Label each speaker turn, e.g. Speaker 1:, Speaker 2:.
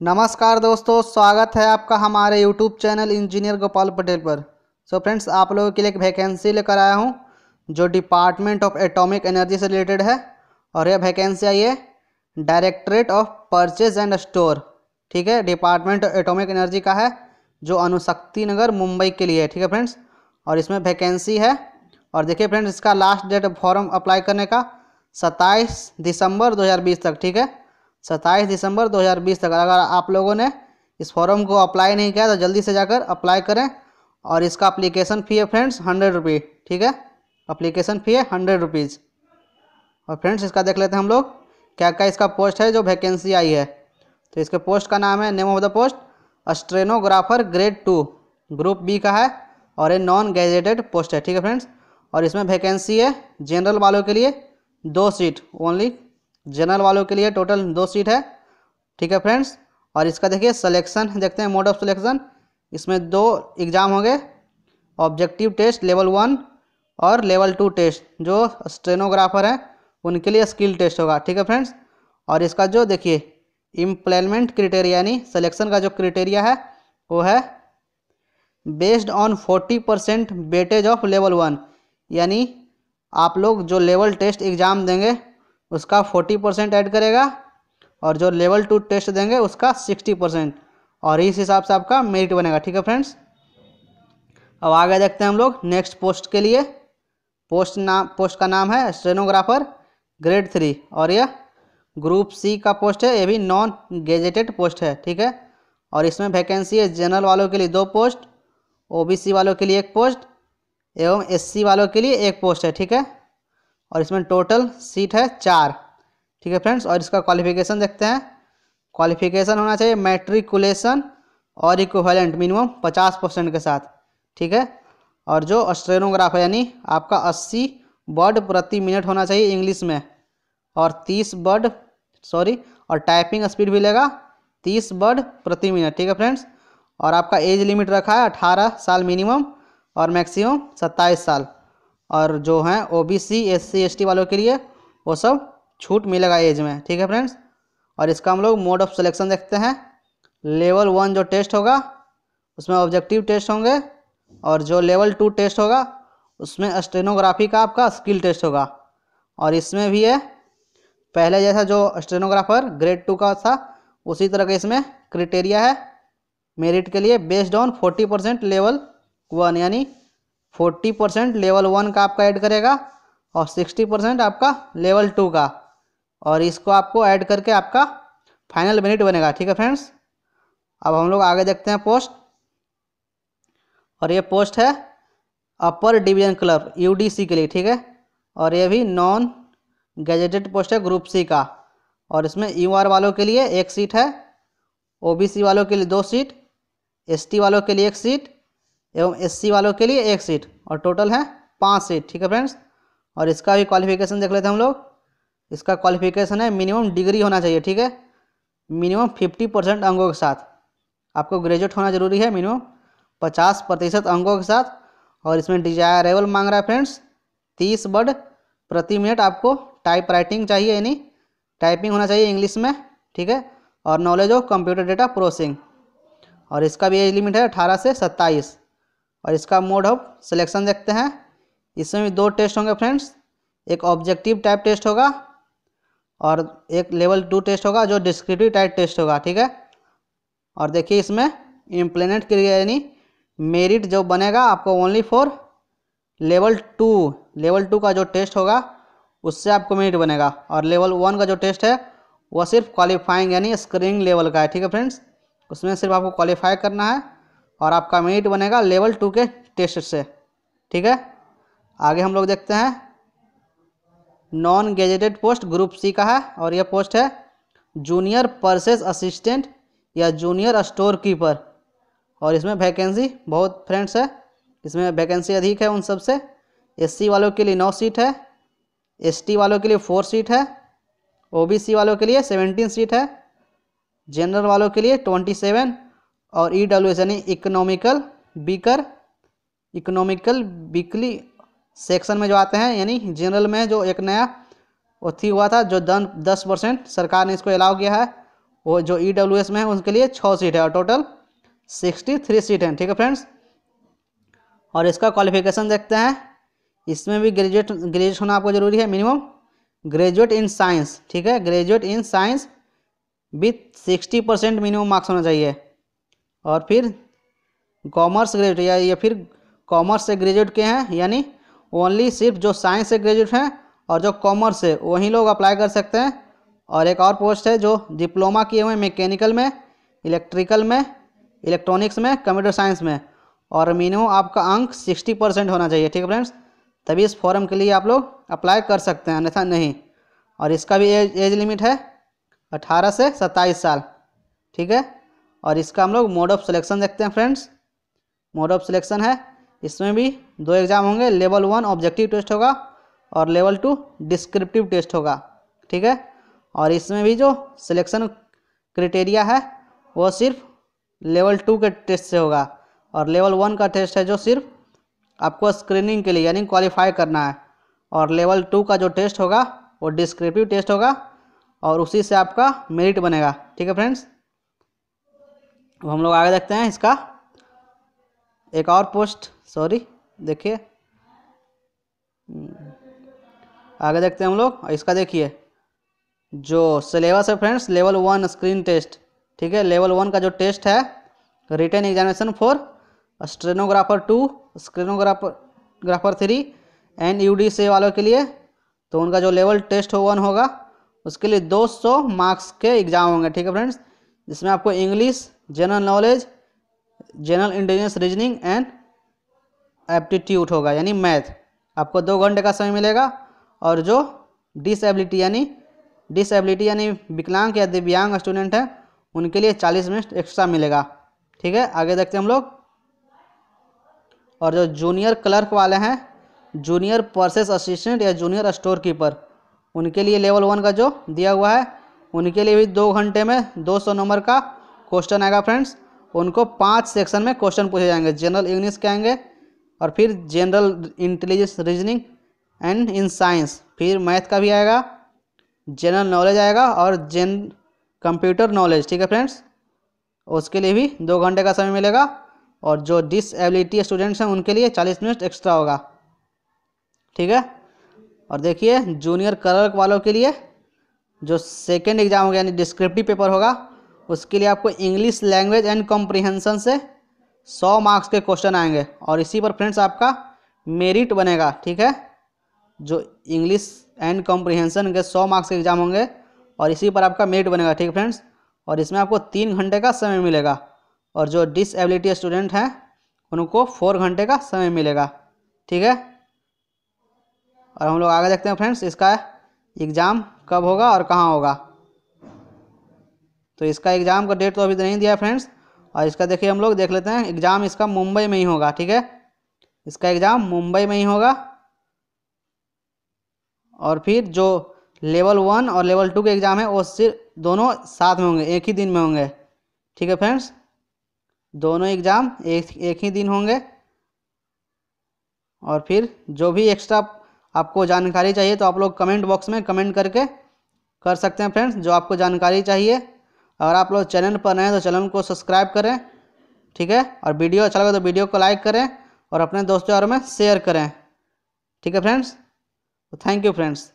Speaker 1: नमस्कार दोस्तों, स्वागत है आपका हमारे YouTube channel engineer Gopal Patel पर। सो so फ्रेंड्स आप लोगों के लिए एक वैकेंसी लेकर आया हूँ, जो डिपार्टमेंट ऑफ़ एटॉमिक एनर्जी से रिलेटेड है, और यह वैकेंसी आई है directorate of purchase and store ठीक है डिपार्टमेंट ऑफ़ एटॉमिक एनर्जी का है, जो अनुशक्ति नगर, मुंबई के लिए है। ठीक है फ्रेंड्स और इसमें वैकेंसी है, और देखिए फ्रेंड्स इसका लास्ट डेट फॉर्म अप्लाई करने का सत्ताईस दिसंबर 2020 तक। ठीक है? सत्ताईस दिसंबर 2020 तक। अगर आप लोगों ने इस फॉर्म को अप्लाई नहीं किया तो जल्दी से जाकर अप्लाई करें और इसका अप्लीकेशन फ़ी है फ्रेंड्स हंड्रेड रुपी ठीक है? अप्लीकेशन फ़ी है हंड्रेड रुपीज़ और फ्रेंड्स इसका देख लेते हैं हम लोग, क्या क्या इसका पोस्ट है, जो वैकेंसी आई है। तो इसके पोस्ट का नाम है name of the post stenographer grade two group B का है और ये नॉन गैजेटेड पोस्ट है, ठीक है फ्रेंड्स और इसमें वैकेंसी है जनरल वालों के लिए, दो सीट ओनली जनरल वालों के लिए टोटल दो सीट है। ठीक है फ्रेंड्स और इसका देखिए सिलेक्शन देखते हैं मोड ऑफ़ सिलेक्शन इसमें दो एग्ज़ाम होंगे। ऑब्जेक्टिव टेस्ट लेवल वन और लेवल टू टेस्ट जो स्टेनोग्राफर हैं, उनके लिए स्किल टेस्ट होगा। ठीक है फ्रेंड्स और इसका जो देखिए इम्प्लेनमेंट क्रिटेरिया यानी सिलेक्शन का जो क्रिटेरिया है, वो है based on forty percent weightage of level one यानी आप लोग जो लेवल टेस्ट एग्ज़ाम देंगे उसका फोर्टी परसेंट ऐड करेगा और जो लेवल टू टेस्ट देंगे उसका सिक्सटी परसेंट। और इस हिसाब से आपका मेरिट बनेगा, ठीक है फ्रेंड्स? अब आगे देखते हैं हम लोग नेक्स्ट पोस्ट के लिए। पोस्ट नाम पोस्ट का नाम है स्टेनोग्राफर ग्रेड थ्री। और यह ग्रुप सी का पोस्ट है, ये भी नॉन गेजेटेड पोस्ट है, ठीक है? और इसमें वैकेंसी है जनरल वालों के लिए दो पोस्ट, ओबीसी वालों के लिए एक पोस्ट, एवं एससी वालों के लिए एक पोस्ट है, ठीक है? और इसमें टोटल सीट है चार। ठीक है फ्रेंड्स और इसका क्वालिफिकेशन देखते हैं। क्वालिफिकेशन होना चाहिए मैट्रिकुलेशन और इक्वलेंट मिनिमम पचास परसेंट के साथ। ठीक है? और जो स्ट्रेनोग्राफ है, यानी आपका अस्सी वर्ड प्रति मिनट होना चाहिए इंग्लिश में। और तीस वर्ड सॉरी और टाइपिंग स्पीड भी लेगा तीस वर्ड प्रति मिनट ठीक है फ्रेंड्स और आपका एज लिमिट रखा है अठारह साल मिनिमम और मैक्सिमम सत्ताईस साल। और जो हैं O B C S C S T वालों के लिए वो सब छूट मिलेगा एज में, ठीक है फ्रेंड्स? और इसका हम लोग मोड ऑफ़ सिलेक्शन देखते हैं। लेवल वन जो टेस्ट होगा, उसमें ऑब्जेक्टिव टेस्ट होंगे और जो लेवल टू टेस्ट होगा, उसमें स्टेनोग्राफी का आपका स्किल टेस्ट होगा। और इसमें भी है, पहले जैसा जो स्टेनोग्राफर ग्रेड टू का था, उसी तरह का इसमें क्रिटेरिया है। मेरिट के लिए based on forty percent level one यानी फोर्टी परसेंट लेवल वन का आपका ऐड करेगा और सिक्सटी परसेंट आपका लेवल टू का। और इसको आपको ऐड करके आपका फाइनल मेरिट बनेगा, ठीक है फ्रेंड्स? अब हम लोग आगे देखते हैं पोस्ट। और ये पोस्ट है अपर डिवीज़न क्लब यूडीसी के लिए, ठीक है? और ये भी नॉन गैजेटेड पोस्ट है ग्रुप सी का। और इसमें यू आर वालों के लिए एक सीट है ओबीसी वालों के लिए दो सीट एसटी वालों के लिए एक सीट एवं एससी वालों के लिए एक सीट और टोटल है पाँच सीट, ठीक है फ्रेंड्स? और इसका भी क्वालिफिकेशन देख लेते हैं हम लोग। इसका क्वालिफिकेशन है मिनिमम डिग्री होना चाहिए, ठीक है? मिनिमम फिफ्टी परसेंट अंगों के साथ। आपको ग्रेजुएट होना ज़रूरी है मिनिमम पचास प्रतिशत अंगों के साथ। और इसमें डिजायरेबल मांग रहा है फ्रेंड्स, तीस वर्ड प्रति मिनट आपको टाइप राइटिंग चाहिए, यानी टाइपिंग होना चाहिए इंग्लिश में, ठीक है? और knowledge of computer data processing और इसका भी एज लिमिट है अठारह से सत्ताईस। और इसका मोड ऑफ़ सिलेक्शन देखते हैं। इसमें भी दो टेस्ट होंगे फ्रेंड्स। एक ऑब्जेक्टिव टाइप टेस्ट होगा और एक लेवल टू टेस्ट होगा, जो डिस्क्रिप्टिव टाइप टेस्ट होगा, ठीक है? और देखिए इसमें इम्प्लीमेंट के लिए यानी मेरिट जो बनेगा, आपको only for level two level two का जो टेस्ट होगा, उससे आपको मेरिट बनेगा। और लेवल वन का जो टेस्ट है वह सिर्फ़ क्वालिफाइंग यानी स्क्रीनिंग लेवल का है, ठीक है फ्रेंड्स? उसमें सिर्फ़ आपको क्वालिफाई करना है। और आपका मेरिट बनेगा लेवल टू के टेस्ट से। ठीक है? आगे हम लोग देखते हैं। Non gazetted post group C का है और यह पोस्ट है जूनियर परसेस असिस्टेंट या जूनियर स्टोर कीपर और इसमें वैकेंसी बहुत फ्रेंड्स है। इसमें वैकेंसी अधिक है उन सबसे। एससी वालों के लिए नौ सीट है। एसटी वालों के लिए फोर सीट है। ओबीसी वालों के लिए सेवेंटीन सीट है। जनरल वालों के लिए ट्वेंटी सेवन और ई डब्ल्यू एस यानी economical weaker economical weekly section में जो आते हैं, यानी जनरल में जो एक नया थी हुआ था, जो दन, दस परसेंट सरकार ने इसको अलाउ किया है, वो जो ई डब्ल्यू एस में है उनके लिए छः सीट है, और टोटल सिक्सटी थ्री सीट हैं, ठीक है फ्रेंड्स और इसका क्वालिफिकेशन देखते हैं। इसमें भी ग्रेजुएट ग्रेजुएट होना आपको ज़रूरी है मिनिमम ग्रेजुएट इन साइंस ठीक है? Graduate in science with sixty percent minimum marks होना चाहिए। और फिर कॉमर्स ग्रेजुएट, या या फिर कॉमर्स से ग्रेजुएट के हैं, यानी ओनली सिर्फ़ जो साइंस से ग्रेजुएट हैं और जो कॉमर्स से, वही लोग अप्लाई कर सकते हैं। और एक और पोस्ट है जो डिप्लोमा किए हुए मैकेनिकल में, इलेक्ट्रिकल में, इलेक्ट्रॉनिक्स में, कंप्यूटर साइंस में, और मिनिमम आपका अंक सिक्सटी परसेंट होना चाहिए, ठीक है फ्रेंड्स? तभी इस फॉर्म के लिए आप लोग अप्लाई कर सकते हैं, अन्यथा नहीं। और इसका भी एज एज लिमिट है अठारह से सत्ताईस साल, ठीक है? और इसका हम लोग मोड ऑफ़ सिलेक्शन देखते हैं फ्रेंड्स मोड ऑफ़ सिलेक्शन है। इसमें भी दो एग्ज़ाम होंगे। लेवल वन ऑब्जेक्टिव टेस्ट होगा और लेवल टू डिस्क्रिप्टिव टेस्ट होगा। ठीक है? और इसमें भी जो सिलेक्शन क्रिटेरिया है, वो सिर्फ़ लेवल टू के टेस्ट से होगा। और लेवल वन का टेस्ट है जो सिर्फ़ आपको स्क्रीनिंग के लिए, यानी क्वालिफाई करना है। और लेवल टू का जो टेस्ट होगा, वो डिस्क्रिप्टिव टेस्ट होगा और उसी से आपका मेरिट बनेगा। ठीक है फ्रेंड्स अब हम लोग आगे देखते हैं इसका। एक और पोस्ट सॉरी देखिए। हम्म, आगे देखते हैं हम लोग। इसका देखिए जो सिलेबस है friends level one screen test ठीक है? लेवल वन का जो टेस्ट है written examination for stenographer two stenographer grapher three and U D से वालों के लिए। तो उनका जो लेवल टेस्ट हो वन होगा उसके लिए 200 मार्क्स के एग्ज़ाम होंगे ठीक है फ्रेंड्स जिसमें आपको English general knowledge general intelligence reasoning and aptitude होगा, यानी मैथ आपको दो घंटे का समय मिलेगा और जो डिसएबिलिटी यानी डिसएबिलिटी यानी विकलांग या दिव्यांग स्टूडेंट हैं, उनके लिए चालीस मिनट एक्स्ट्रा मिलेगा। ठीक है? आगे देखते हैं हम लोग। और जो जूनियर क्लर्क वाले हैं जूनियर परसेस असिस्टेंट या जूनियर स्टोर कीपर उनके लिए लेवल वन का जो दिया हुआ है, उनके लिए भी दो घंटे में दो सौ नंबर का क्वेश्चन आएगा फ्रेंड्स। उनको पाँच सेक्शन में क्वेश्चन पूछे जाएँगे। जनरल इंग्लिश के आएँगे और फिर general intelligence, reasoning and in science. फिर मैथ का भी आएगा, जनरल नॉलेज आएगा और जेन कंप्यूटर नॉलेज, ठीक है फ्रेंड्स? उसके लिए भी दो घंटे का समय मिलेगा और जो डिसएबिलिटी स्टूडेंट्स हैं, उनके लिए चालीस मिनट एक्स्ट्रा होगा। ठीक है? और देखिए जूनियर क्लर्क वालों के लिए जो सेकेंड एग्ज़ाम होगा, यानी डिस्क्रिप्टिव पेपर होगा उसके लिए आपको इंग्लिश लैंग्वेज एंड कॉम्प्रीहेंसन से सौ मार्क्स के क्वेश्चन आएँगे। और इसी पर फ्रेंड्स आपका मेरिट बनेगा, ठीक है? जो इंग्लिश एंड कॉम्प्रीहेंसन के सौ मार्क्स के एग्ज़ाम होंगे, और इसी पर आपका मेरिट बनेगा, ठीक है फ्रेंड्स और इसमें आपको तीन घंटे का समय मिलेगा। और जो डिसएबिलिटी स्टूडेंट हैं, उनको फोर घंटे का समय मिलेगा, ठीक है? और हम लोग आगे देखते हैं फ्रेंड्स इसका एग्ज़ाम कब होगा और कहाँ होगा। तो इसका एग्ज़ाम का डेट तो अभी तो नहीं दिया फ्रेंड्स। और इसका देखिए हम लोग देख लेते हैं, एग्ज़ाम इसका मुंबई में ही होगा, ठीक है? इसका एग्ज़ाम मुंबई में ही होगा। और फिर जो लेवल वन और लेवल टू के एग्ज़ाम है, वो सिर्फ़ दोनों साथ में होंगे, एक ही दिन में होंगे, ठीक है फ्रेंड्स? दोनों एग्ज़ाम एक एक ही दिन होंगे। और फिर जो भी एक्स्ट्रा आपको जानकारी चाहिए तो आप लोग कमेंट बॉक्स में कमेंट करके कर सकते हैं फ्रेंड्स, जो आपको जानकारी चाहिए। अगर आप लोग चैनल पर नए हैं तो चैनल को सब्सक्राइब करें, ठीक है? और वीडियो अच्छा लगे तो वीडियो को लाइक करें और अपने दोस्तों यारों में शेयर करें, ठीक है फ्रेंड्स? तो थैंक यू फ्रेंड्स।